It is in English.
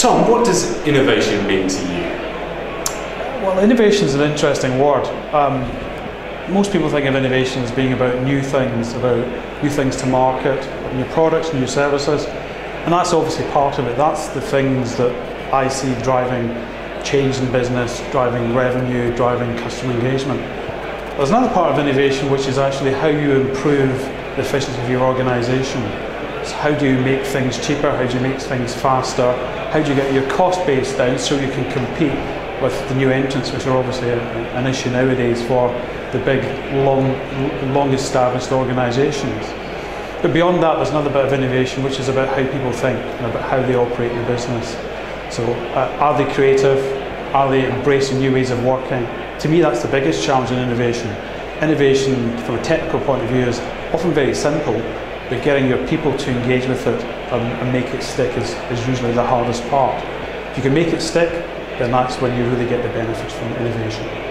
Tom, what does innovation mean to you? Well, innovation is an interesting word. Um, most people think of innovation as being about new things, about new things to market, new products, new services, and that's obviously part of it. That's the things that I see driving change in business, driving revenue, driving customer engagement. There's another part of innovation which is actually how you improve the efficiency of your organisation. How do you make things cheaper? How do you make things faster? How do you get your cost base down so you can compete with the new entrants, which are obviously an issue nowadays for the big, long, long established organisations. But beyond that, there's another bit of innovation, which is about how people think and about how they operate the business. So, uh, are they creative? Are they embracing new ways of working? To me, that's the biggest challenge in innovation. Innovation, from a technical point of view, is often very simple, but getting your people to engage with it um, and make it stick is, is usually the hardest part. If you can make it stick, then that's when you really get the benefits from innovation.